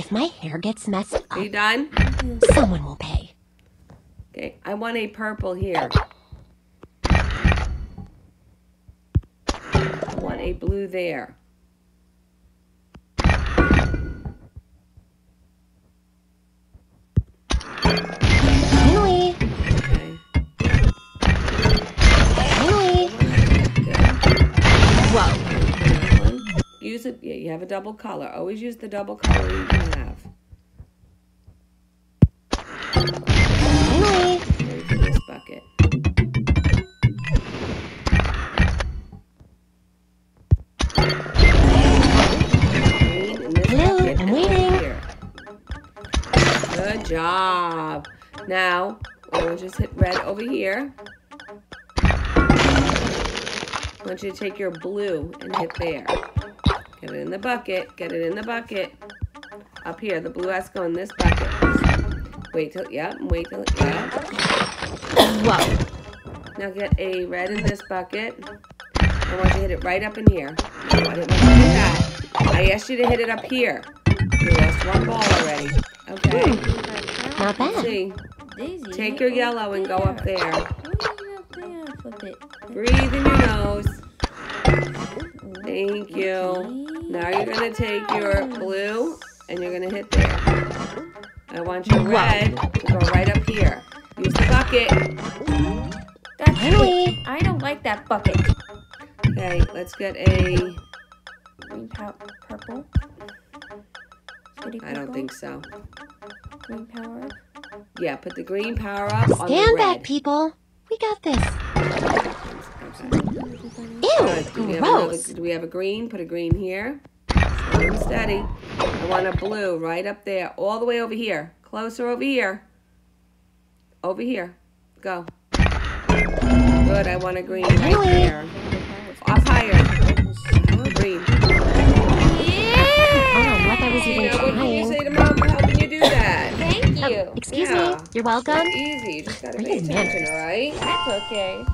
If my hair gets messed up, Are you done? someone will pay. Okay, I want a purple here. I want a blue there. Use it. Yeah, you have a double color. Always use the double color you have. Ready for this bucket. Hello, I'm waiting. Good job. Now, we'll just hit red over here. I want you to take your blue and hit there. Get it in the bucket. Get it in the bucket. Up here. The blue has to go in this bucket. Wait till, yeah, wait till, yeah. Whoa. Now get a red in this bucket. I want you to hit it right up in here. No, I didn't want you to hit that. I asked you to hit it up here. You lost one ball already. Okay. Not Let's bad. see. Daisy. Take your yellow and go up there. Why up there? Breathe in your nose. Thank you. Now you're going to take your blue and you're going to hit there. I want your red to go right up here. Use the bucket. That's Finally. I don't like that bucket. Okay, let's get a. Green power, purple. Sooty I don't think so. Green power. Yeah, put the green power up on the Stand red. back, people. We got this. Okay. Ew, Good. Do we, have another, gross. do we have a green? Put a green here. Slow and steady. I want a blue right up there, all the way over here. Closer over here. Over here. Go. Good. I want a green right there. Up higher. Green. Oh, like I was even know, what did you say to mom for helping you do that? Thank oh, you. Excuse Yeah. me. You're welcome. Easy. You just gotta I pay need attention, all right? That's okay.